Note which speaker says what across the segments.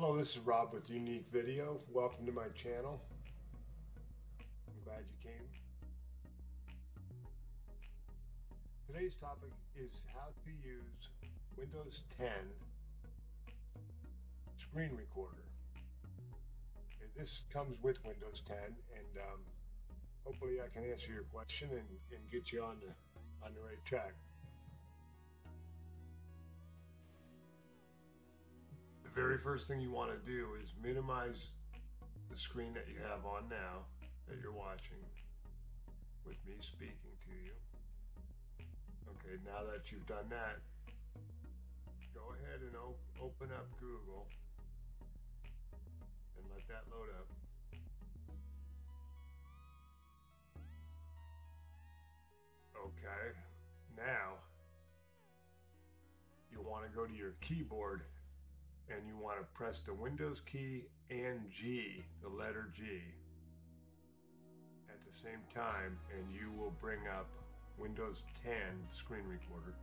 Speaker 1: Hello, this is Rob with Unique Video. Welcome to my channel. I'm glad you came. Today's topic is how to use Windows 10 screen recorder. Okay, this comes with Windows 10 and um, hopefully I can answer your question and, and get you on the, on the right track. The very first thing you want to do is minimize the screen that you have on now that you're watching with me speaking to you. Okay, now that you've done that, go ahead and op open up Google and let that load up. Okay, now you want to go to your keyboard and you want to press the Windows key and G, the letter G, at the same time, and you will bring up Windows 10 screen recorder.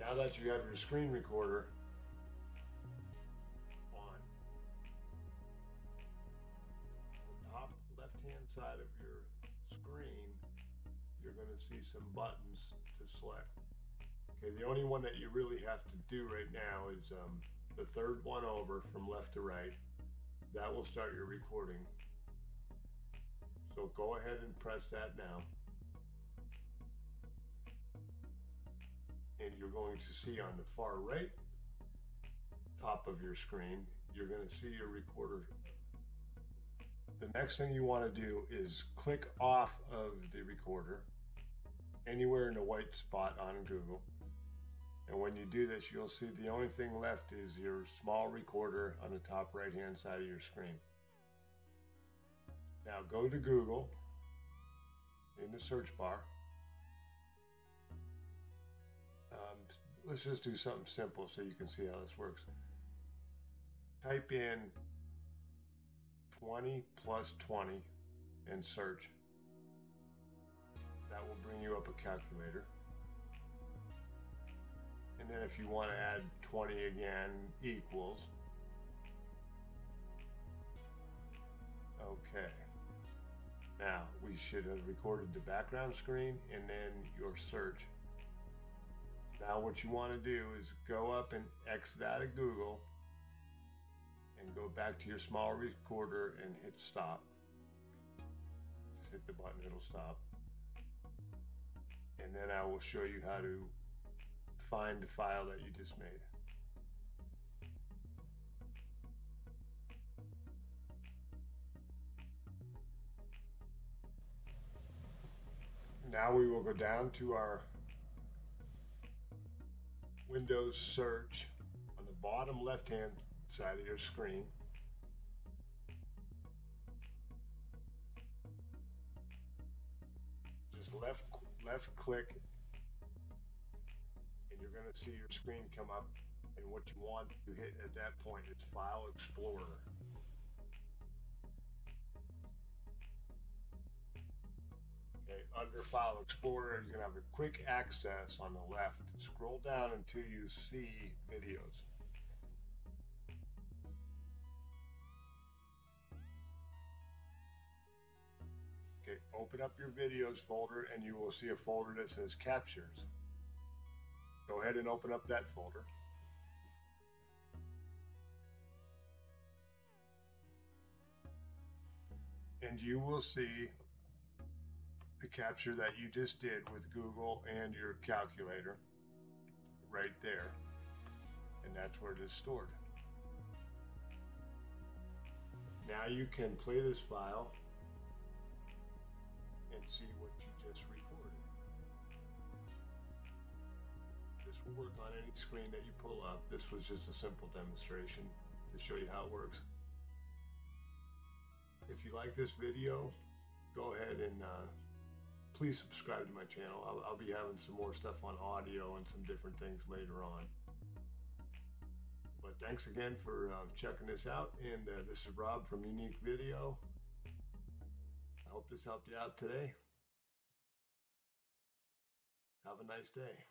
Speaker 1: Now that you have your screen recorder on, the top left hand side of your you're going to see some buttons to select. Okay, the only one that you really have to do right now is um, the third one over from left to right. That will start your recording. So go ahead and press that now. And you're going to see on the far right top of your screen, you're going to see your recorder the next thing you want to do is click off of the recorder anywhere in the white spot on Google. And when you do this, you'll see the only thing left is your small recorder on the top right hand side of your screen. Now go to Google in the search bar. Um, let's just do something simple so you can see how this works. Type in 20 plus 20 and search. That will bring you up a calculator. And then if you want to add 20 again, equals. Okay. Now, we should have recorded the background screen and then your search. Now what you want to do is go up and exit out of Google and go back to your small recorder and hit stop. Just hit the button, it'll stop. And I will show you how to find the file that you just made. Now we will go down to our Windows search on the bottom left hand side of your screen. Just left left click and you're going to see your screen come up and what you want to hit at that point is File Explorer. Okay, under File Explorer, you're going to have a quick access on the left. Scroll down until you see videos. Okay, open up your videos folder and you will see a folder that says captures. Go ahead and open up that folder. And you will see the capture that you just did with Google and your calculator right there. And that's where it is stored. Now you can play this file and see what you just recorded. This will work on any screen that you pull up. This was just a simple demonstration to show you how it works. If you like this video, go ahead and uh, please subscribe to my channel. I'll, I'll, be having some more stuff on audio and some different things later on. But thanks again for uh, checking this out. And uh, this is Rob from Unique Video. Hope this helped you out today. Have a nice day.